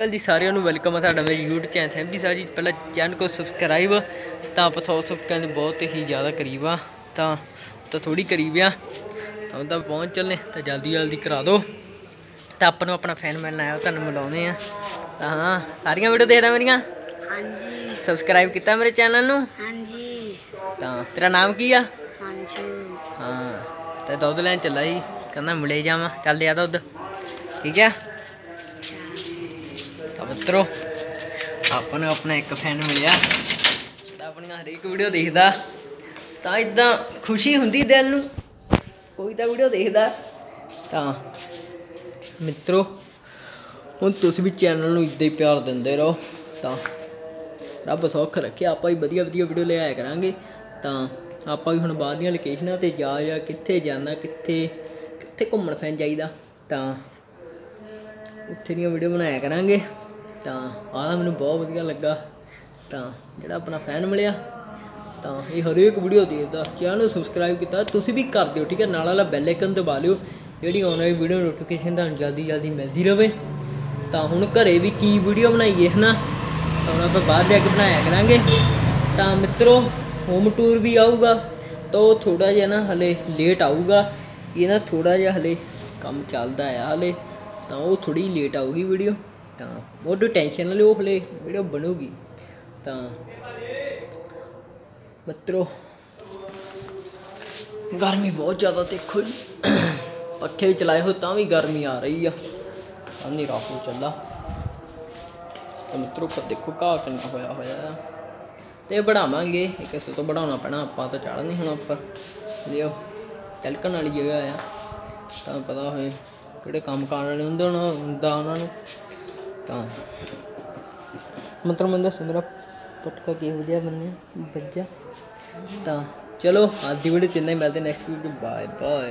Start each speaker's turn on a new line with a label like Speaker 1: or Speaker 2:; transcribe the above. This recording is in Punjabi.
Speaker 1: ਕੱਲ ਜੀ ਸਾਰਿਆਂ ਨੂੰ ਵੈਲਕਮ ਹੈ ਤੁਹਾਡਾ ਮੇਰੇ YouTube ਚੈਨਲ ਸੈਂਪੀ ਸਾਹਿਬ ਜੀ। ਪਹਿਲਾਂ ਚੈਨਲ ਕੋ ਸਬਸਕ੍ਰਾਈਬ ਤਾਂ ਆਪਾਂ 100 ਸਬਸਕ੍ਰਾਈਬ ਦੇ ਬਹੁਤ ਹੀ ਜ਼ਿਆਦਾ ਕਰੀਬ ਆ। ਤਾਂ ਤਾਂ ਥੋੜੀ ਕਰੀਬ ਆ। ਤਾਂ ਉਹਦਾ ਪਹੁੰਚ ਚੱਲੇ ਤਾਂ ਜਲਦੀ ਜਲਦੀ ਕਰਾ ਦਿਓ। ਤਾਂ ਆਪਾਂ ਨੂੰ ਆਪਣਾ ਫੈਨ ਮਿਲਣ ਆਇਆ ਤੁਹਾਨੂੰ ਮਿਲਾਉਂਦੇ ਆ ਤਾਂ ਹਾਂ ਸਾਰੀਆਂ ਵੀਡੀਓ ਦੇਖਦਾ ਮੇਰੀਆਂ?
Speaker 2: ਹਾਂਜੀ।
Speaker 1: ਸਬਸਕ੍ਰਾਈਬ ਕੀਤਾ ਮੇਰੇ ਚੈਨਲ ਨੂੰ?
Speaker 2: ਹਾਂਜੀ।
Speaker 1: ਤਾਂ ਤੇਰਾ ਨਾਮ ਕੀ ਆ?
Speaker 2: ਹਾਂਜੀ
Speaker 1: ਹਾਂ ਤੇ ਦੁੱਧ ਲੈਣ ਚੱਲਾ ਸੀ ਕਹਿੰਦਾ ਮਿਲੇ ਜਾਵਾਂ ਚੱਲ ਆ ਦੁੱਧ। ਠੀਕ ਹੈ ਤਾਂ ਮਿੱਤਰੋ ਆਪਾਂ ਨੂੰ ਆਪਣਾ ਇੱਕ ਫੈਨ ਮਿਲਿਆ ਤਾਂ ਆਪਣੀਆਂ ਹਰੇਕ ਵੀਡੀਓ ਦੇਖਦਾ। ਤਾਂ ਇਦਾਂ ਖੁਸ਼ੀ ਹੁੰਦੀ ਦਿਲ ਨੂੰ, ਕੋਈ ਤਾਂ ਵੀਡੀਓ ਦੇਖਦਾ। ਤਾਂ ਮਿੱਤਰੋ, ਹੁਣ ਤੁਸੀਂ ਵੀ ਚੈਨਲ ਨੂੰ ਇਦਾਂ ਹੀ ਪਿਆਰ ਦਿੰਦੇ ਰਹੋ। ਤਾਂ ਰੱਬ ਸੌਖ ਰੱਖੇ, ਆਪਾਂ ਵੀ ਵਧੀਆ ਵਧੀਆ ਵੀਡੀਓ ਲੈ ਆਇਆ ਕਰਾਂਗੇ। ਤਾਂ ਆਪਾਂ ਵੀ ਹੁਣ ਬਾਹਰ ਦੀਆਂ ਲੋਕੇਸ਼ਨਾਂ ਤੇ ਜਾ ਜਾ ਕਿੱਥੇ ਜਾਣਾ, ਕਿੱਥੇ ਕਿੱਥੇ ਘੁੰਮਣ ਫਿਰਨ ਜਾਈਦਾ। ਤਾਂ ਉੱਥੇ ਦੀਆਂ ਵੀਡੀਓ ਬਣਾਇਆ ਕਰਾਂਗੇ। ਤਾਂ ਆਹ ਮੈਨੂੰ ਬਹੁਤ ਵਧੀਆ ਲੱਗਾ। ਤਾਂ ਜਿਹੜਾ ਆਪਣਾ ਫੈਨ ਮਿਲਿਆ, ਤਾਂ ਇਹ ਹਰੇਕ ਵੀਡੀਓ ਦੇਖਦਾ ਚੈਨਲ ਨੂੰ ਸਬਸਕ੍ਰਾਈਬ ਕੀਤਾ। ਤੁਸੀਂ ਵੀ ਕਰ ਦਿਓ, ਠੀਕ ਹੈ? ਨਾਲ ਵਾਲਾ ਬੈਲ ਆਈਕਨ ਦਬਾ ਲਿਓ, ਜਿਹੜੀ ਆਉਣ ਵਾਲੀ ਵੀਡੀਓ ਨੋਟੀਫਿਕੇਸ਼ਨ ਤੁਹਾਨੂੰ ਜਲਦੀ ਜਲਦੀ ਮਿਲਦੀ ਰਹੇ ਤਾਂ ਹੁਣ ਘਰੇ ਵੀ ਕੀ ਵੀਡੀਓ ਬਣਾਈਏ, ਹਨਾ? ਤਾਂ ਹੁਣ ਆਪਾਂ ਬਾਹਰ ਜਾ ਕੇ ਬਣਾਇਆ ਕਰਾਂਗੇ। ਤਾਂ ਮਿੱਤਰੋ ਹੋਮ ਟੂਰ ਵੀ ਆਊਗਾ, ਤਾਂ ਉਹ ਥੋੜਾ ਜਿਹਾ ਨਾ ਹਲੇ ਲੇਟ ਆਊਗਾ। ਇਹ ਨਾ ਥੋੜਾ ਜਿਹਾ ਹਲੇ ਕੰਮ ਚੱਲਦਾ ਆ ਹਲੇ, ਤਾਂ ਉਹ ਥੋੜੀ ਲੇਟ ਆਊਗੀ ਵੀਡੀਓ ਤਾਂ ਉਹ ਟੈਨਸ਼ਨ ਨਾ ਲਿਓ ਹਲੇ ਵੀਡੀਓ ਬਣੂਗੀ। ਤਾਂ ਮਿੱਤਰੋ, ਗਰਮੀ ਬਹੁਤ ਜ਼ਿਆਦਾ ਦੇਖੋ ਜੀ। ਪੱਖੇ ਵੀ ਚਲਾਏ ਹੋ ਤਾਂ ਵੀ ਗਰਮੀ ਆ ਰਹੀ ਆ। ਅੰਨੀ ਰਾਹੂ ਚੱਲਾ ਤਾਂ ਮਿੱਤਰੋ ਪਰ ਦੇਖੋ ਘਾਹ ਕਿੰਨਾ ਹੋਇਆ ਹੋਇਆ ਆ। ਤੇ ਬਣਾਵਾਂਗੇ ਇਹ ਕਿਸੇ ਤੋਂ ਬਣਾਉਣਾ ਪੈਣਾ, ਆਪਾਂ ਤਾਂ ਚੜ ਨਹੀਂ ਹੁਣ ਉੱਪਰ। ਲਿਓ ਚਲਕਣ ਵਾਲੀ ਜਗ੍ਹਾ ਆ। ਤਾਂ ਪਤਾ ਹੋਏ ਕਿਹੜੇ ਕੰਮ ਕਰਨ ਵਾਲੇ ਹੁੰਦੇ ਹੁੰਦਾ ਉਹਨਾਂ ਨੂੰ। ਤਾਂ। ਮਤਲਬ ਮੈਂ ਦੱਸ ਮੇਰਾ ਪਟਕਾ ਕਿਹੋ ਜਿਹਾ ਬੰਨਿਆ ਬੱਜਾ। ਤਾਂ ਚਲੋ, ਅੱਜ ਦੀ ਵੀਡੀਓ ਚ ਇੰਨਾ ਹੀ, ਮਿਲਦੇ ਨੈਕਸਟ ਵੀਡੀਓ ਬਾਏ ਬਾਏ